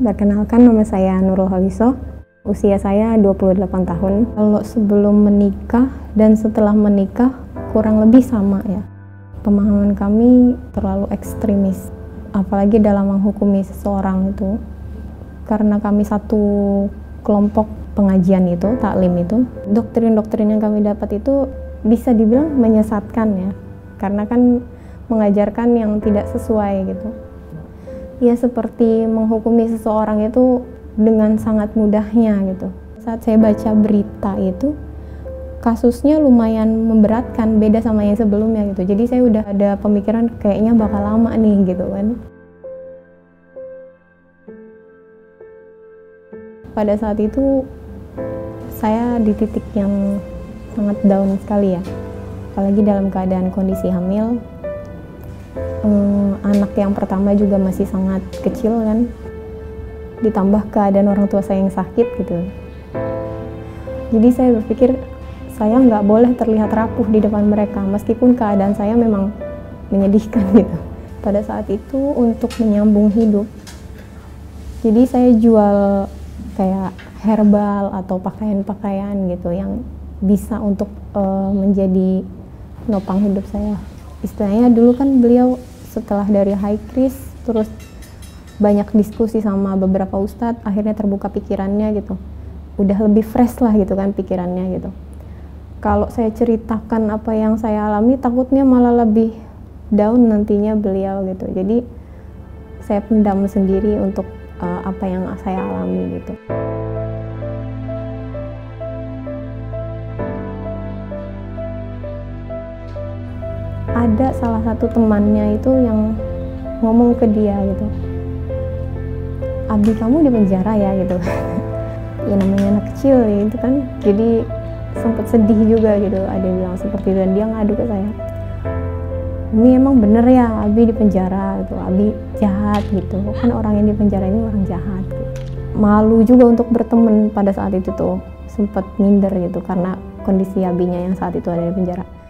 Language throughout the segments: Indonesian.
Perkenalkan nama saya Nurul Haliso. Usia saya 28 tahun. Kalau sebelum menikah dan setelah menikah kurang lebih sama ya. Pemahaman kami terlalu ekstremis. Apalagi dalam menghukumi seseorang itu. Karena kami satu kelompok pengajian itu, taklim itu, doktrin-doktrin yang kami dapat itu bisa dibilang menyesatkan ya. Karena kan mengajarkan yang tidak sesuai gitu ya seperti menghukumi seseorang itu dengan sangat mudahnya gitu. Saat saya baca berita itu kasusnya lumayan memberatkan beda sama yang sebelumnya gitu. Jadi saya udah ada pemikiran kayaknya bakal lama nih gitu kan. Pada saat itu saya di titik yang sangat down sekali ya. Apalagi dalam keadaan kondisi hamil, um, anak yang pertama juga masih sangat kecil kan? Ditambah keadaan orang tua saya yang sakit gitu. Jadi saya berpikir saya nggak boleh terlihat rapuh di depan mereka meskipun keadaan saya memang menyedihkan gitu. Pada saat itu untuk menyambung hidup jadi saya jual kayak herbal atau pakaian-pakaian gitu yang bisa untuk uh, menjadi nopang hidup saya. Istilahnya dulu kan beliau setelah dari high kris terus banyak diskusi sama beberapa ustadz akhirnya terbuka pikirannya gitu. Udah lebih fresh lah gitu kan pikirannya gitu. Kalau saya ceritakan apa yang saya alami takutnya malah lebih down nantinya beliau gitu. Jadi saya pendam sendiri untuk uh, apa yang saya alami gitu. Ada salah satu temannya itu yang ngomong ke dia gitu. Abi kamu di penjara ya gitu. Ya namanya anak kecil ya itu kan. Jadi sempat sedih juga gitu. Ada yang bilang seperti itu dan dia ngadu ke saya. Ini emang bener ya Abi di penjara gitu. Abi jahat gitu. Kan orang yang di penjara ini orang jahat gitu. malu juga untuk berteman pada saat itu tuh. Sempat minder gitu. Karena kondisi Abinya yang saat itu ada di penjara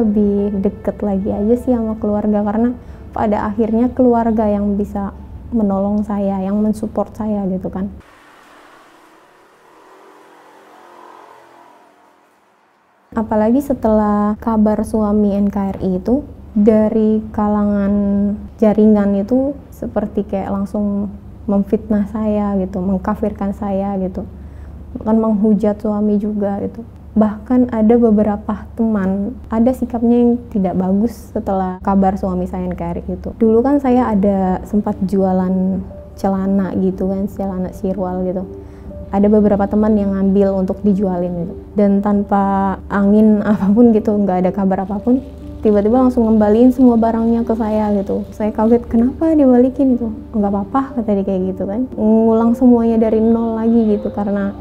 lebih deket lagi aja sih sama keluarga karena pada akhirnya keluarga yang bisa menolong saya, yang mensupport saya gitu kan. Apalagi setelah kabar suami NKRI itu dari kalangan jaringan itu seperti kayak langsung memfitnah saya gitu, mengkafirkan saya gitu, bahkan menghujat suami juga gitu bahkan ada beberapa teman ada sikapnya yang tidak bagus setelah kabar suami saya NKRI itu. Dulu kan saya ada sempat jualan celana gitu kan celana sirwal gitu. Ada beberapa teman yang ngambil untuk dijualin gitu. Dan tanpa angin apa pun gitu nggak ada kabar apa pun tiba-tiba langsung ngembaliin semua barangnya ke saya gitu. Saya kaget kenapa dibalikin itu? Nggak apa-apa kata dia kayak gitu kan. Ngulang semuanya dari nol lagi gitu karena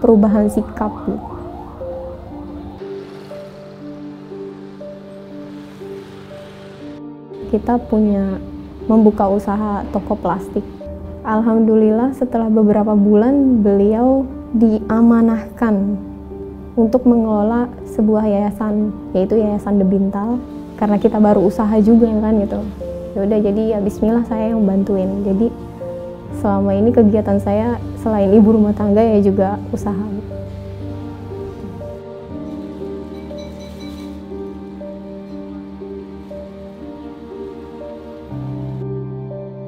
perubahan sikap gitu kita punya membuka usaha toko plastik. Alhamdulillah setelah beberapa bulan beliau diamanahkan untuk mengelola sebuah yayasan yaitu Yayasan The Bintal karena kita baru usaha juga kan gitu. Ya udah jadi ya bismillah saya yang bantuin. Jadi selama ini kegiatan saya selain ibu rumah tangga ya juga usaha.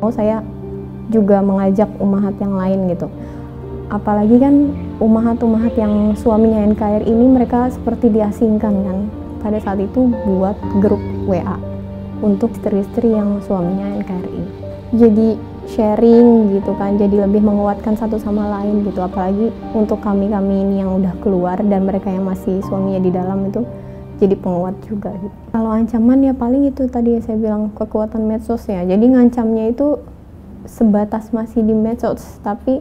Mau saya juga mengajak umahat yang lain gitu. Apalagi kan umahat-umahat yang suaminya NKRI ini mereka seperti diasingkan kan. Pada saat itu buat grup WA untuk istri-istri yang suaminya NKRI jadi sharing gitu kan jadi lebih menguatkan satu sama lain gitu. Apalagi untuk kami-kami ini yang udah keluar dan mereka yang masih suaminya di dalam itu jadi penguat juga gitu. Kalau ancaman ya paling itu tadi saya bilang kekuatan medsos ya. Jadi ngancamnya itu sebatas masih di medsos, tapi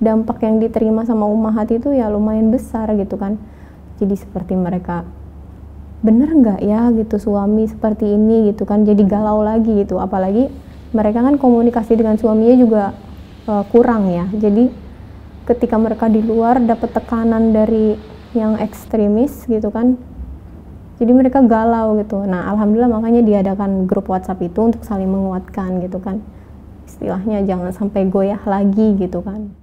dampak yang diterima sama umahat itu ya lumayan besar gitu kan. Jadi seperti mereka bener nggak ya gitu suami seperti ini gitu kan jadi galau lagi gitu apalagi mereka kan komunikasi dengan suaminya juga uh, kurang ya jadi ketika mereka di luar dapat tekanan dari yang ekstremis gitu kan jadi mereka galau gitu. Nah alhamdulillah makanya diadakan grup WhatsApp itu untuk saling menguatkan gitu kan. Istilahnya jangan sampai goyah lagi gitu kan